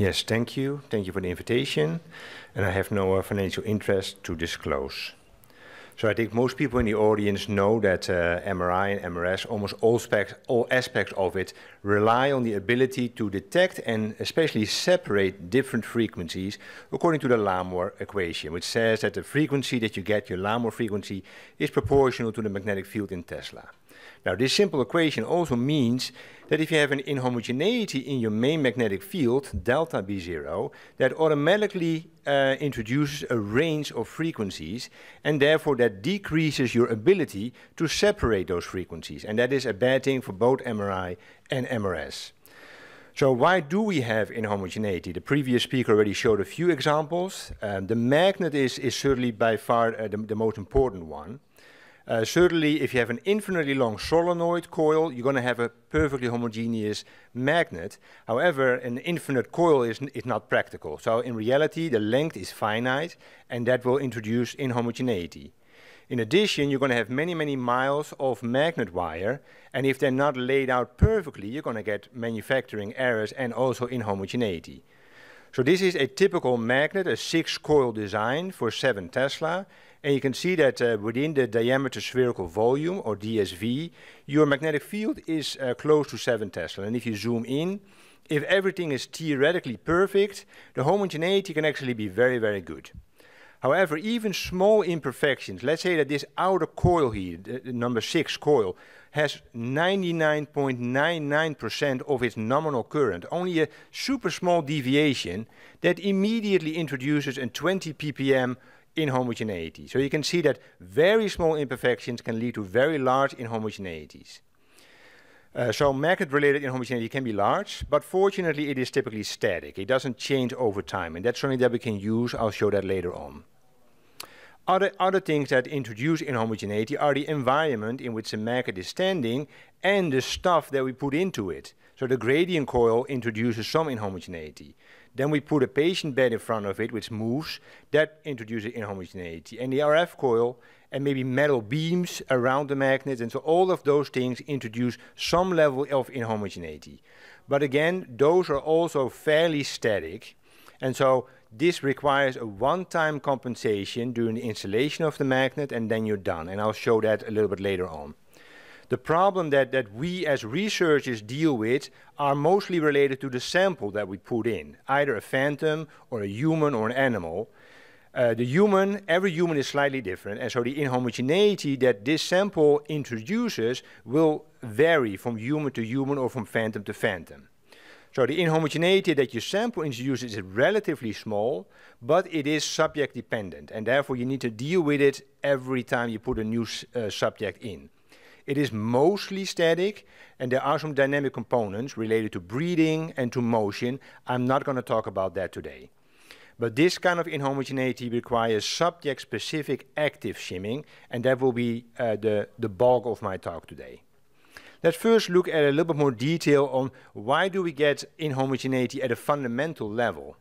Yes, thank you. Thank you for the invitation. And I have no uh, financial interest to disclose. So I think most people in the audience know that uh, MRI and MRS, almost all, specs, all aspects of it, rely on the ability to detect and especially separate different frequencies according to the Larmor equation, which says that the frequency that you get, your Larmor frequency, is proportional to the magnetic field in Tesla. Now, this simple equation also means that if you have an inhomogeneity in your main magnetic field, delta B0, that automatically uh, introduces a range of frequencies, and therefore that decreases your ability to separate those frequencies. And that is a bad thing for both MRI and MRS. So why do we have inhomogeneity? The previous speaker already showed a few examples. Um, the magnet is, is certainly by far uh, the, the most important one. Uh, certainly, if you have an infinitely long solenoid coil, you're going to have a perfectly homogeneous magnet. However, an infinite coil is, is not practical. So in reality, the length is finite, and that will introduce inhomogeneity. In addition, you're going to have many, many miles of magnet wire, and if they're not laid out perfectly, you're going to get manufacturing errors and also inhomogeneity. So this is a typical magnet, a six-coil design for 7 Tesla, and you can see that uh, within the diameter spherical volume, or DSV, your magnetic field is uh, close to 7 Tesla. And if you zoom in, if everything is theoretically perfect, the homogeneity can actually be very, very good. However, even small imperfections, let's say that this outer coil here, the, number 6 coil, has 99.99% of its nominal current, only a super small deviation that immediately introduces a 20 ppm inhomogeneity. So you can see that very small imperfections can lead to very large inhomogeneities. Uh, so magnet-related inhomogeneity can be large, but fortunately it is typically static. It doesn't change over time, and that's something that we can use. I'll show that later on. Other, other things that introduce inhomogeneity are the environment in which the magnet is standing and the stuff that we put into it. So the gradient coil introduces some inhomogeneity. Then we put a patient bed in front of it, which moves. That introduces inhomogeneity. And the RF coil and maybe metal beams around the magnet. And so all of those things introduce some level of inhomogeneity. But again, those are also fairly static. And so this requires a one-time compensation during the installation of the magnet and then you're done. And I'll show that a little bit later on. The problem that, that we as researchers deal with are mostly related to the sample that we put in, either a phantom or a human or an animal. Uh, the human, every human is slightly different, and so the inhomogeneity that this sample introduces will vary from human to human or from phantom to phantom. So the inhomogeneity that your sample introduces is relatively small, but it is subject dependent, and therefore you need to deal with it every time you put a new uh, subject in. It is mostly static, and there are some dynamic components related to breathing and to motion. I'm not going to talk about that today. But this kind of inhomogeneity requires subject-specific active shimming, and that will be uh, the, the bulk of my talk today. Let's first look at a little bit more detail on why do we get inhomogeneity at a fundamental level.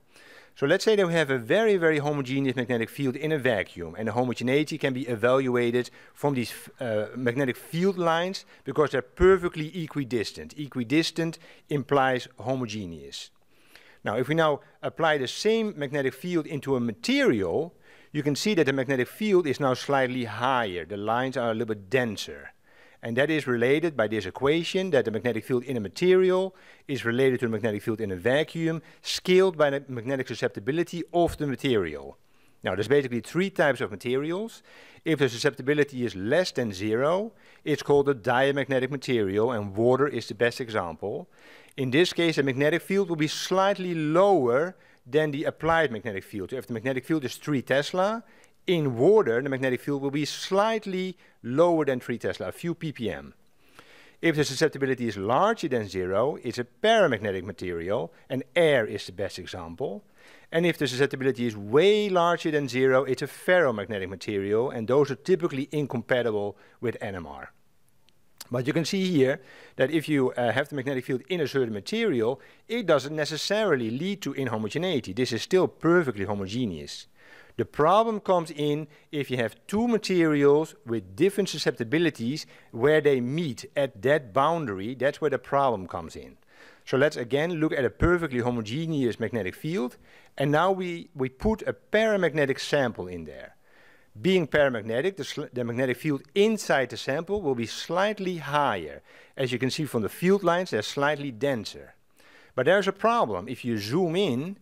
So let's say that we have a very, very homogeneous magnetic field in a vacuum, and the homogeneity can be evaluated from these uh, magnetic field lines because they're perfectly equidistant. Equidistant implies homogeneous. Now, if we now apply the same magnetic field into a material, you can see that the magnetic field is now slightly higher. The lines are a little bit denser. And that is related by this equation that the magnetic field in a material is related to the magnetic field in a vacuum scaled by the magnetic susceptibility of the material. Now, there's basically three types of materials. If the susceptibility is less than zero, it's called a diamagnetic material, and water is the best example. In this case, the magnetic field will be slightly lower than the applied magnetic field. So if the magnetic field is 3 Tesla, in water, the magnetic field will be slightly lower than 3 Tesla, a few ppm. If the susceptibility is larger than zero, it's a paramagnetic material, and air is the best example. And if the susceptibility is way larger than zero, it's a ferromagnetic material, and those are typically incompatible with NMR. But you can see here that if you uh, have the magnetic field in a certain material, it doesn't necessarily lead to inhomogeneity. This is still perfectly homogeneous. The problem comes in if you have two materials with different susceptibilities where they meet at that boundary, that's where the problem comes in. So let's again look at a perfectly homogeneous magnetic field, and now we, we put a paramagnetic sample in there. Being paramagnetic, the, the, magnetic field inside the sample will be slightly higher. As you can see from the field lines, they're slightly denser. But there's a problem. If you zoom in,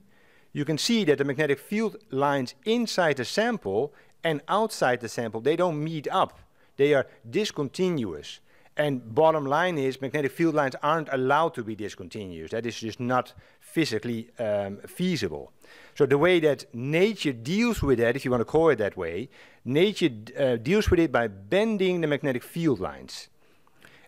you can see that the magnetic field lines inside the sample and outside the sample, they don't meet up. They are discontinuous. And bottom line is magnetic field lines aren't allowed to be discontinuous. That is just not physically um, feasible. So the way that nature deals with that, if you want to call it that way, nature uh, deals with it by bending the magnetic field lines.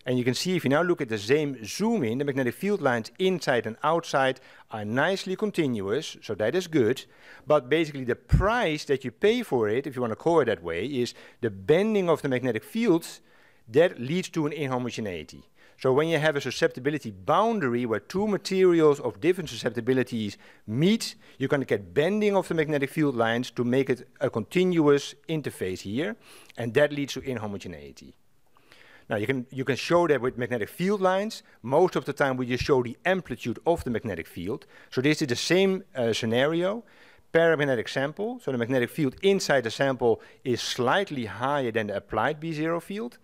And you can see if you now look at the same zoom in, the magnetic field lines inside and outside are nicely continuous, so that is good. But basically the price that you pay for it, if you want to call it that way, is the bending of the magnetic fields that leads to an inhomogeneity. So when you have a susceptibility boundary where two materials of different susceptibilities meet, you're going to get bending of the magnetic field lines to make it a continuous interface here, and that leads to inhomogeneity. Now you can, you can show that with magnetic field lines. Most of the time we just show the amplitude of the magnetic field. So this is the same uh, scenario. Paramagnetic sample, so the magnetic field inside the sample is slightly higher than the applied B0 field.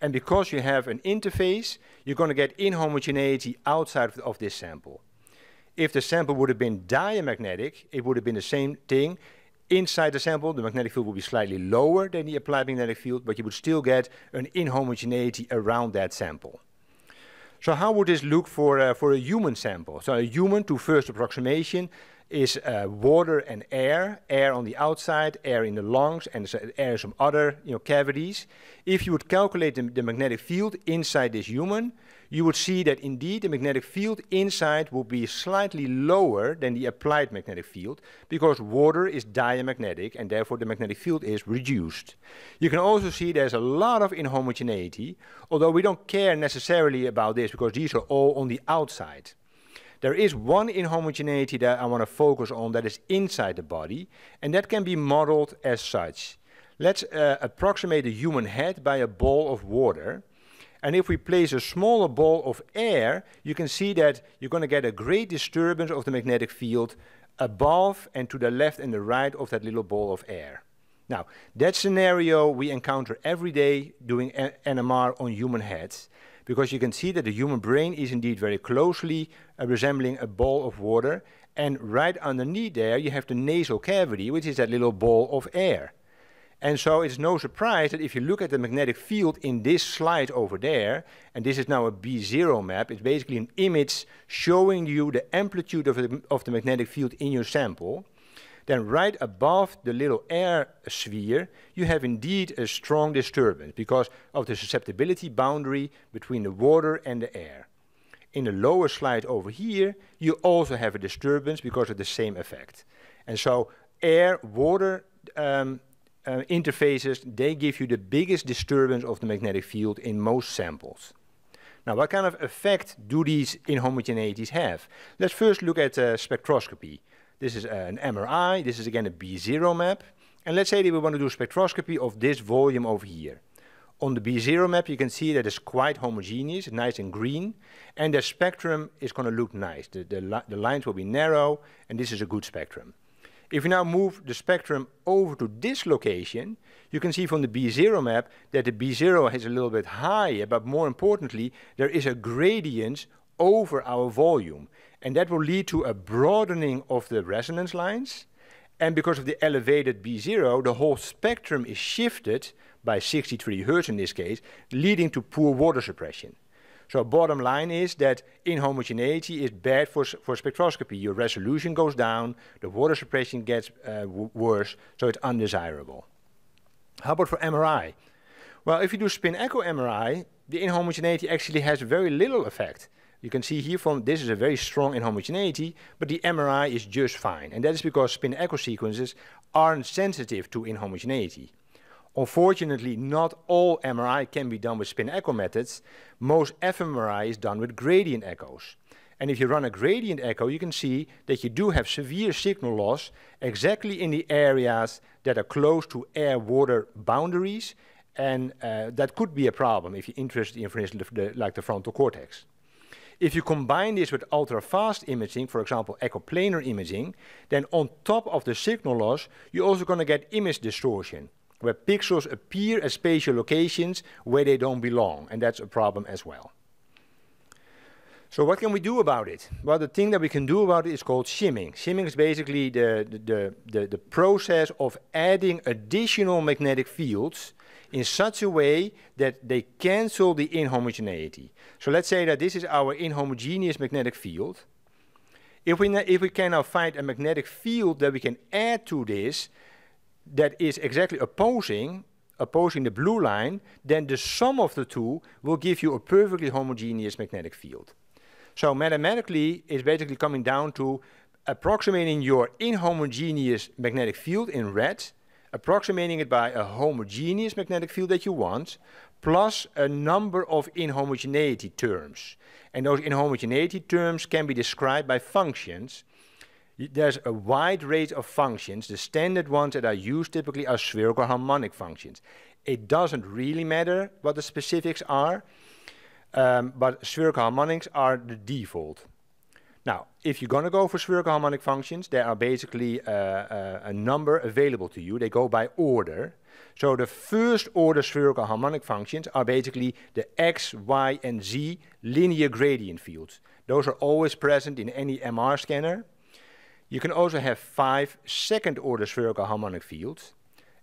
And because you have an interface, you're going to get inhomogeneity outside of, of this sample. If the sample would have been diamagnetic, it would have been the same thing. Inside the sample, the magnetic field would be slightly lower than the applied magnetic field, but you would still get an inhomogeneity around that sample. So how would this look for, uh, for a human sample? So a human, to first approximation, is uh, water and air, air on the outside, air in the lungs, and air in some other you know, cavities. If you would calculate the, the, magnetic field inside this human, you would see that indeed the magnetic field inside will be slightly lower than the applied magnetic field because water is diamagnetic and therefore the magnetic field is reduced. You can also see there's a lot of inhomogeneity, although we don't care necessarily about this because these are all on the outside. There is one inhomogeneity that I want to focus on that is inside the body, and that can be modeled as such. Let's uh, approximate a human head by a ball of water. And if we place a smaller ball of air, you can see that you're going to get a great disturbance of the magnetic field above and to the left and the right of that little ball of air. Now, that scenario we encounter every day doing NMR on human heads because you can see that the human brain is indeed very closely uh, resembling a ball of water. And right underneath there, you have the nasal cavity, which is that little ball of air. And so it's no surprise that if you look at the magnetic field in this slide over there, and this is now a B0 map, it's basically an image showing you the amplitude of the, of the magnetic field in your sample then right above the little air sphere, you have indeed a strong disturbance because of the susceptibility boundary between the water and the air. In the lower slide over here, you also have a disturbance because of the same effect. And so air-water um, uh, interfaces, they give you the biggest disturbance of the magnetic field in most samples. Now, what kind of effect do these inhomogeneities have? Let's first look at uh, spectroscopy. This is an MRI. This is again a B0 map. And let's say that we want to do spectroscopy of this volume over here. On the B0 map, you can see that it's quite homogeneous, nice and green, and the spectrum is going to look nice. The, the, li the lines will be narrow, and this is a good spectrum. If you now move the spectrum over to this location, you can see from the B0 map that the B0 is a little bit higher, but more importantly, there is a gradient over our volume. And that will lead to a broadening of the resonance lines. And because of the elevated B0, the whole spectrum is shifted by 63 hertz in this case, leading to poor water suppression. So bottom line is that inhomogeneity is bad for, for spectroscopy. Your resolution goes down, the water suppression gets uh, worse, so it's undesirable. How about for MRI? Well, if you do spin echo MRI, the inhomogeneity actually has very little effect. You can see here from this is a very strong inhomogeneity, but the MRI is just fine. And that is because spin echo sequences aren't sensitive to inhomogeneity. Unfortunately, not all MRI can be done with spin echo methods. Most fMRI is done with gradient echoes. And if you run a gradient echo, you can see that you do have severe signal loss exactly in the areas that are close to air-water boundaries. And uh, that could be a problem if you're interested in, for instance, the, like the frontal cortex. If you combine this with ultra-fast imaging, for example, echoplanar imaging, then on top of the signal loss, you're also going to get image distortion, where pixels appear at spatial locations where they don't belong, and that's a problem as well. So what can we do about it? Well, the thing that we can do about it is called shimming. Shimming is basically the, the, the, the, process of adding additional magnetic fields in such a way that they cancel the inhomogeneity. So let's say that this is our inhomogeneous magnetic field. If we, if we can now find a magnetic field that we can add to this that is exactly opposing, opposing the blue line, then the sum of the two will give you a perfectly homogeneous magnetic field. So mathematically, it's basically coming down to approximating your inhomogeneous magnetic field in red, approximating it by a homogeneous magnetic field that you want, plus a number of inhomogeneity terms. And those inhomogeneity terms can be described by functions. There's a wide range of functions. The standard ones that are used typically are spherical harmonic functions. It doesn't really matter what the specifics are. Um, but spherical harmonics are the default. Now, if you're going to go for spherical harmonic functions, there are basically uh, uh, a number available to you. They go by order. So the first order spherical harmonic functions are basically the x, y, and z linear gradient fields. Those are always present in any MR scanner. You can also have five second order spherical harmonic fields,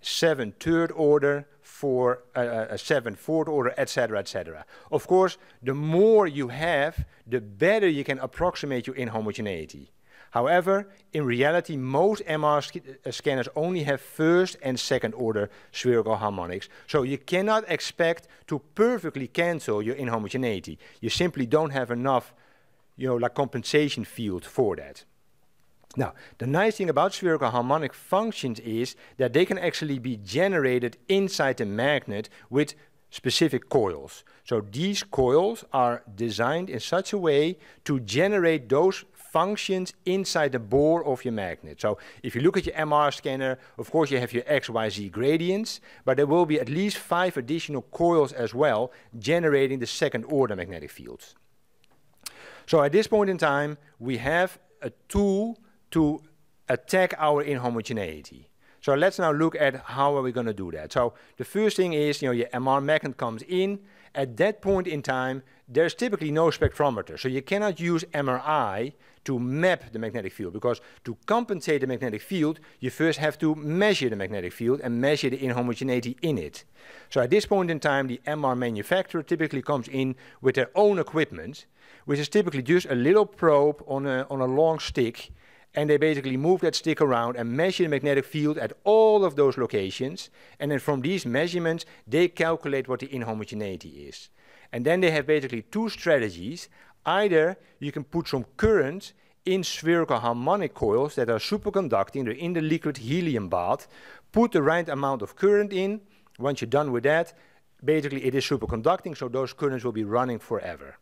seven third order, for a, a seven fourth order, etc., etc. Of course, the more you have, the better you can approximate your inhomogeneity. However, in reality, most MR sc uh, scanners only have first and second order spherical harmonics, so you cannot expect to perfectly cancel your inhomogeneity. You simply don't have enough, you know, like compensation field for that. Now, the nice thing about spherical harmonic functions is that they can actually be generated inside the magnet with specific coils. So these coils are designed in such a way to generate those functions inside the bore of your magnet. So if you look at your MR scanner, of course you have your XYZ gradients, but there will be at least five additional coils as well generating the second order magnetic fields. So at this point in time, we have a tool to attack our inhomogeneity. So let's now look at how are we going to do that. So the first thing is, you know, your MR magnet comes in. At that point in time, there's typically no spectrometer. So you cannot use MRI to map the magnetic field because to compensate the magnetic field, you first have to measure the magnetic field and measure the inhomogeneity in it. So at this point in time, the MR manufacturer typically comes in with their own equipment, which is typically just a little probe on a, on a long stick and they basically move that stick around and measure the magnetic field at all of those locations. And then from these measurements, they calculate what the inhomogeneity is. And then they have basically two strategies. Either you can put some current in spherical harmonic coils that are superconducting, they're in the liquid helium bath, put the right amount of current in. Once you're done with that, basically it is superconducting, so those currents will be running forever.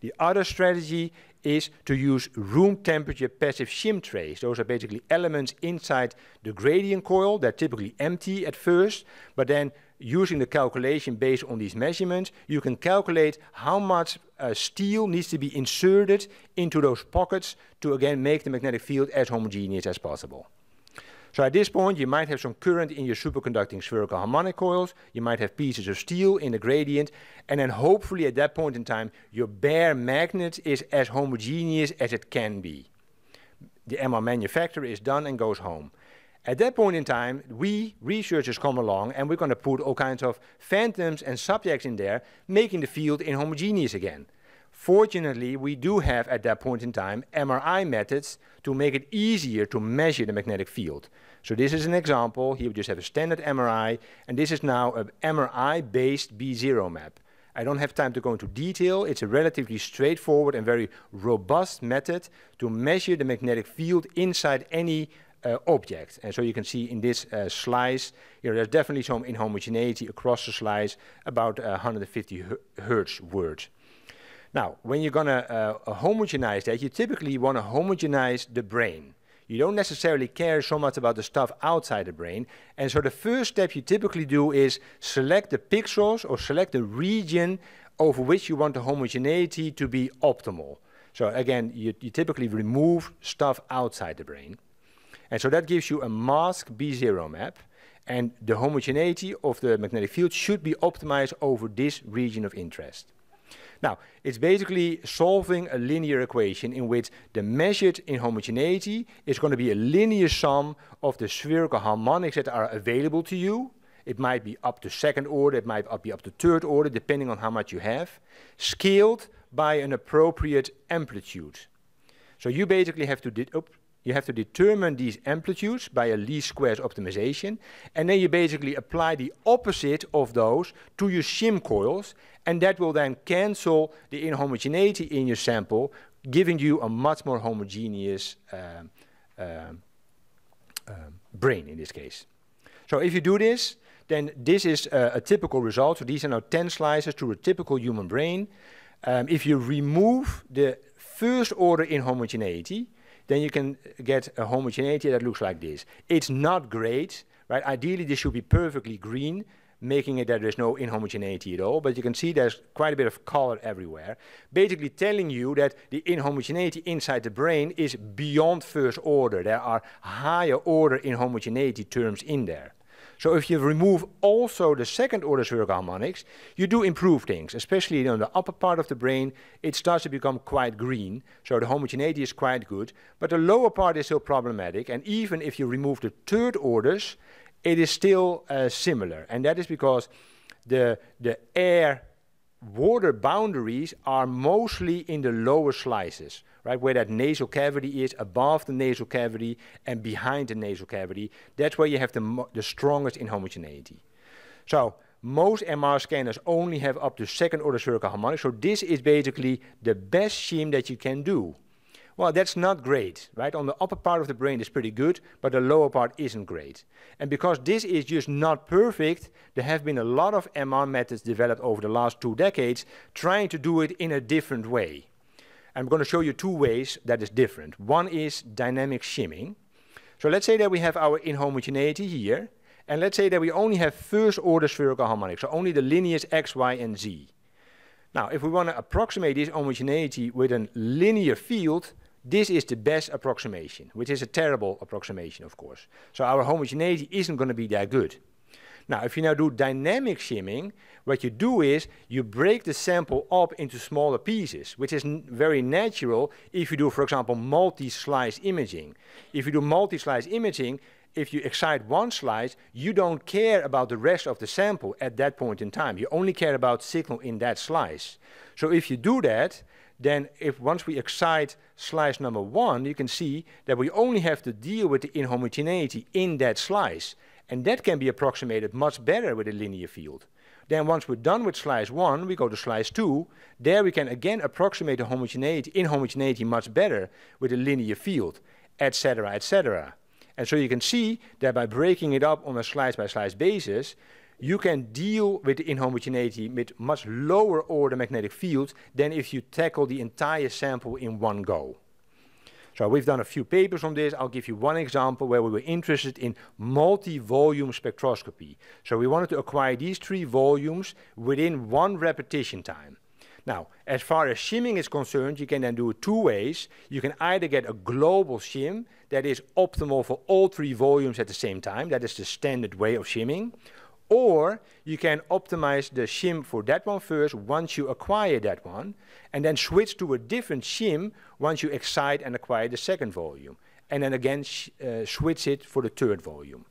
The other strategy is to use room temperature passive shim trays. Those are basically elements inside the gradient coil. They're typically empty at first, but then using the calculation based on these measurements, you can calculate how much uh, steel needs to be inserted into those pockets to again make the magnetic field as homogeneous as possible. So at this point, you might have some current in your superconducting spherical harmonic coils, you might have pieces of steel in the gradient, and then hopefully at that point in time, your bare magnet is as homogeneous as it can be. The MR manufacturer is done and goes home. At that point in time, we researchers come along and we're going to put all kinds of phantoms and subjects in there, making the field inhomogeneous again. Fortunately, we do have at that point in time MRI methods to make it easier to measure the magnetic field. So this is an example. Here we just have a standard MRI, and this is now an MRI-based B0 map. I don't have time to go into detail. It's a relatively straightforward and very robust method to measure the magnetic field inside any uh, object. And so you can see in this uh, slice, you know, there's definitely some inhomogeneity across the slice, about uh, 150 hertz words. Now, when you're going to uh, homogenize that, you typically want to homogenize the brain. You don't necessarily care so much about the stuff outside the brain. And so the first step you typically do is select the pixels or select the region over which you want the homogeneity to be optimal. So again, you, you typically remove stuff outside the brain. And so that gives you a mask B0 map. And the homogeneity of the magnetic field should be optimized over this region of interest. Now, it's basically solving a linear equation in which the measured inhomogeneity is going to be a linear sum of the spherical harmonics that are available to you. It might be up to second order, it might be up to third order, depending on how much you have, scaled by an appropriate amplitude. So you basically have to, you have to determine these amplitudes by a least squares optimization, and then you basically apply the opposite of those to your shim coils, and that will then cancel the inhomogeneity in your sample, giving you a much more homogeneous um, um, um, brain in this case. So if you do this, then this is a, a typical result. So these are now 10 slices to a typical human brain. Um, if you remove the first order inhomogeneity, then you can get a homogeneity that looks like this. It's not great, right? Ideally, this should be perfectly green, making it that there's no inhomogeneity at all, but you can see there's quite a bit of color everywhere, basically telling you that the inhomogeneity inside the brain is beyond first order. There are higher order inhomogeneity terms in there. So if you remove also the second order spherical harmonics, you do improve things, especially on the upper part of the brain, it starts to become quite green, so the homogeneity is quite good, but the lower part is still problematic, and even if you remove the third orders, it is still uh, similar, and that is because the, the air water boundaries are mostly in the lower slices, right, where that nasal cavity is above the nasal cavity and behind the nasal cavity. That's where you have the, the strongest inhomogeneity. So most MR scanners only have up to second order spherical harmonics, so this is basically the best shim that you can do. Well, that's not great, right? On the upper part of the brain is pretty good, but the lower part isn't great. And because this is just not perfect, there have been a lot of MR methods developed over the last two decades trying to do it in a different way. I'm going to show you two ways that is different. One is dynamic shimming. So let's say that we have our inhomogeneity here, and let's say that we only have first order spherical harmonics, so only the linears x, y, and z. Now, if we want to approximate this homogeneity with a linear field, this is the best approximation, which is a terrible approximation, of course. So our homogeneity isn't going to be that good. Now, if you now do dynamic shimming, what you do is you break the sample up into smaller pieces, which is very natural if you do, for example, multi-slice imaging. If you do multi-slice imaging, if you excite one slice, you don't care about the rest of the sample at that point in time. You only care about signal in that slice. So if you do that, then if once we excite slice number one, you can see that we only have to deal with the inhomogeneity in that slice. And that can be approximated much better with a linear field. Then once we're done with slice one, we go to slice two. There we can again approximate the homogeneity, inhomogeneity much better with a linear field, etc., etc. And so you can see that by breaking it up on a slice by slice basis, you can deal with inhomogeneity with much lower order magnetic fields than if you tackle the entire sample in one go. So we've done a few papers on this. I'll give you one example where we were interested in multi-volume spectroscopy. So we wanted to acquire these three volumes within one repetition time. Now, as far as shimming is concerned, you can then do it two ways. You can either get a global shim that is optimal for all three volumes at the same time. That is the standard way of shimming. Or you can optimize the shim for that one first once you acquire that one, and then switch to a different shim once you excite and acquire the second volume. And then again uh, switch it for the third volume.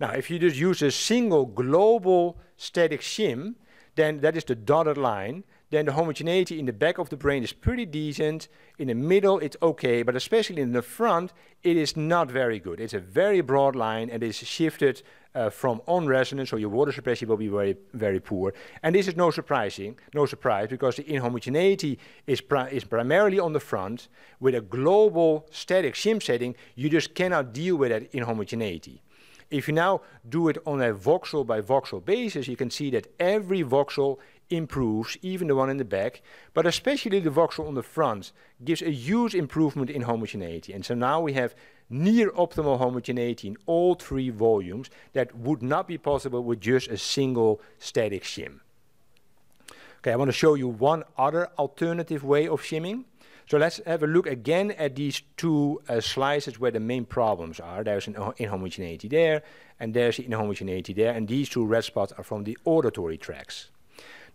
Now, if you just use a single global static shim, then that is the dotted line, then the homogeneity in the back of the brain is pretty decent. In the middle, it's okay, but especially in the front, it is not very good. It's a very broad line and it's shifted uh, from on resonance, so your water suppression will be very, very poor. And this is no surprising, no surprise, because the inhomogeneity is, pri is primarily on the front. With a global static shim setting, you just cannot deal with that inhomogeneity. If you now do it on a voxel by voxel basis, you can see that every voxel improves, even the one in the back, but especially the voxel on the front gives a huge improvement in homogeneity. And so now we have near optimal homogeneity in all three volumes that would not be possible with just a single static shim. Okay, I want to show you one other alternative way of shimming. So let's have a look again at these two uh, slices where the main problems are. There's an inhomogeneity there, and there's the inhomogeneity there, and these two red spots are from the auditory tracts.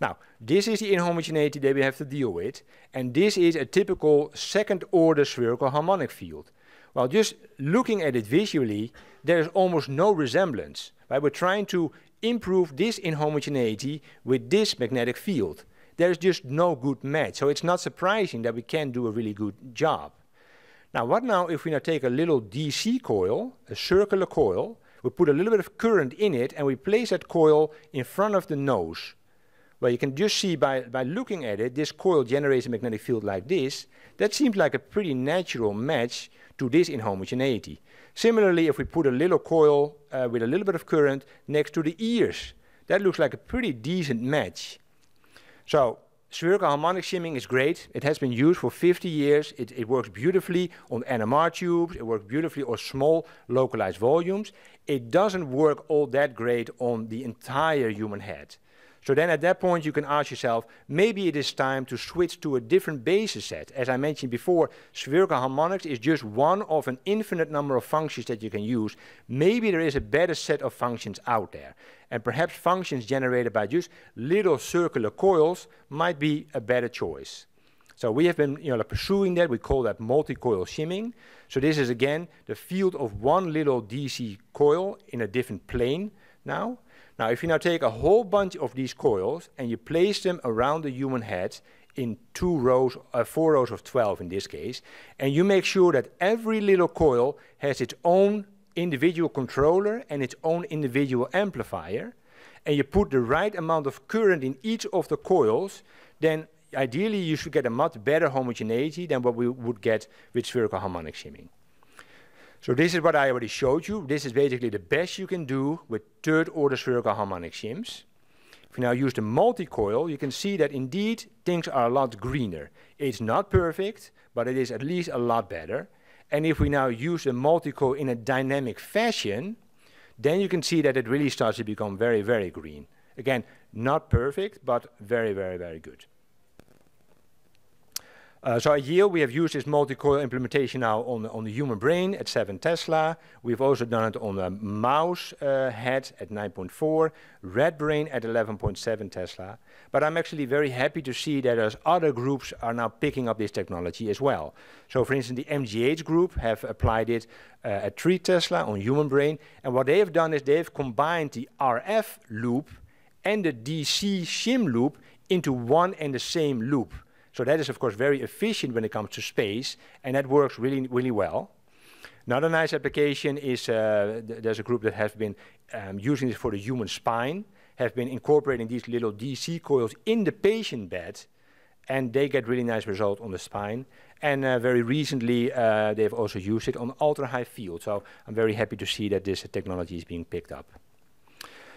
Now, this is the inhomogeneity that we have to deal with, and this is a typical second order spherical harmonic field. Well, just looking at it visually, there's almost no resemblance. Right? We're trying to improve this inhomogeneity with this magnetic field. There's just no good match. So it's not surprising that we can't do a really good job. Now, what now if we now take a little DC coil, a circular coil, we put a little bit of current in it, and we place that coil in front of the nose. Well, you can just see by, by looking at it, this coil generates a magnetic field like this. That seems like a pretty natural match to this inhomogeneity. Similarly, if we put a little coil uh, with a little bit of current next to the ears, that looks like a pretty decent match. So spherical harmonic shimming is great. It has been used for 50 years. It, it, works beautifully on NMR tubes. It works beautifully on small localized volumes. It doesn't work all that great on the entire human head. So then at that point you can ask yourself, maybe it is time to switch to a different basis set. As I mentioned before, spherical harmonics is just one of an infinite number of functions that you can use. Maybe there is a better set of functions out there. And perhaps functions generated by just little circular coils might be a better choice. So we have been you know, pursuing that. We call that multi-coil shimming. So this is again the field of one little DC coil in a different plane now. Now, if you now take a whole bunch of these coils and you place them around the human head in two rows, uh, four rows of 12 in this case, and you make sure that every little coil has its own individual controller and its own individual amplifier, and you put the right amount of current in each of the coils, then ideally you should get a much better homogeneity than what we would get with spherical harmonic shimming. So this is what I already showed you. This is basically the best you can do with third order spherical harmonic shims. If we now use the multi-coil, you can see that indeed things are a lot greener. It's not perfect, but it is at least a lot better. And if we now use the multi-coil in a dynamic fashion, then you can see that it really starts to become very, very green. Again, not perfect, but very, very, very good. Uh, so Yale, we have used this multi-coil implementation now on, on the human brain at 7 Tesla. We've also done it on a mouse uh, head at 9.4, rat brain at 11.7 Tesla. But I'm actually very happy to see that as other groups are now picking up this technology as well. So for instance, the MGH group have applied it uh, at 3 Tesla on human brain. And what they have done is they've combined the RF loop and the DC shim loop into one and the same loop. So that is, of course, very efficient when it comes to space, and that works really, really well. Another nice application is uh, th there's a group that has been um, using this for the human spine, have been incorporating these little DC coils in the patient bed, and they get really nice results on the spine. And uh, very recently, uh, they've also used it on ultra high field. So I'm very happy to see that this technology is being picked up.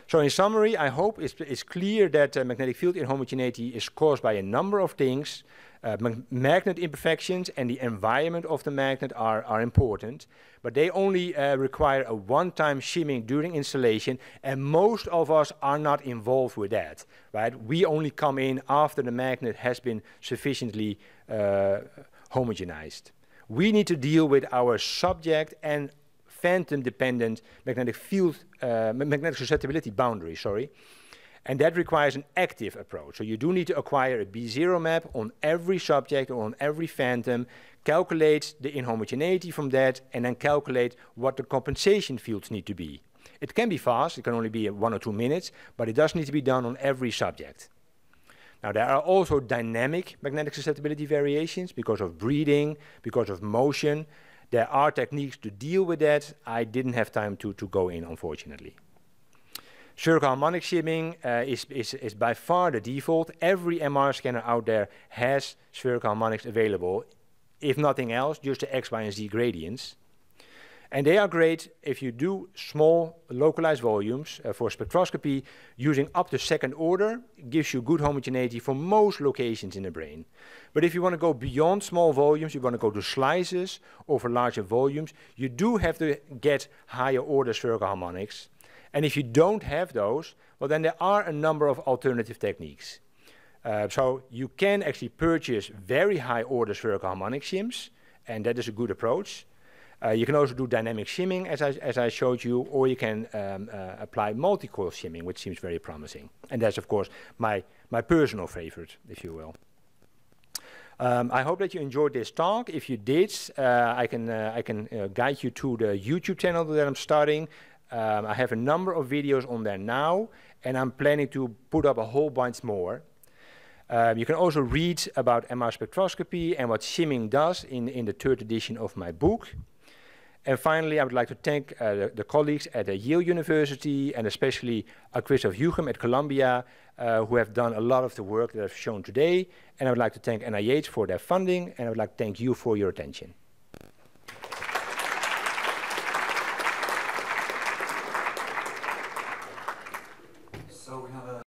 So in summary, I hope it's, it's clear that uh, magnetic field inhomogeneity is caused by a number of things. Uh, mag magnet imperfections and the environment of the magnet are, are important, but they only uh, require a one-time shimming during installation, and most of us are not involved with that, right? We only come in after the magnet has been sufficiently uh, homogenized. We need to deal with our subject and phantom-dependent magnetic field, uh, magnetic susceptibility boundary, sorry. And that requires an active approach. So you do need to acquire a B0 map on every subject or on every phantom, calculate the inhomogeneity from that, and then calculate what the compensation fields need to be. It can be fast, it can only be one or two minutes, but it does need to be done on every subject. Now there are also dynamic magnetic susceptibility variations because of breathing, because of motion, there are techniques to deal with that. I didn't have time to, to go in, unfortunately. Spherical harmonic shimming uh, is, is, is by far the default. Every MR scanner out there has spherical harmonics available. If nothing else, just the X, Y, and Z gradients. And they are great if you do small localized volumes uh, for spectroscopy using up to second order, gives you good homogeneity for most locations in the brain. But if you want to go beyond small volumes, you want to go to slices or for larger volumes, you do have to get higher order spherical harmonics. And if you don't have those, well then there are a number of alternative techniques. Uh, so you can actually purchase very high order spherical harmonic shims, and that is a good approach. Uh, you can also do dynamic shimming, as I, as I showed you, or you can um, uh, apply multi-coil shimming, which seems very promising. And that's, of course, my, my personal favorite, if you will. Um, I hope that you enjoyed this talk. If you did, uh, I can, uh, I can uh, guide you to the YouTube channel that I'm starting. Um, I have a number of videos on there now, and I'm planning to put up a whole bunch more. Um, you can also read about MR spectroscopy and what shimming does in, in the third edition of my book. And finally, I would like to thank uh, the, the, colleagues at Yale University and especially uh, Christoph Juchem at Columbia, uh, who have done a lot of the work that I've shown today. And I would like to thank NIH for their funding, and I would like to thank you for your attention.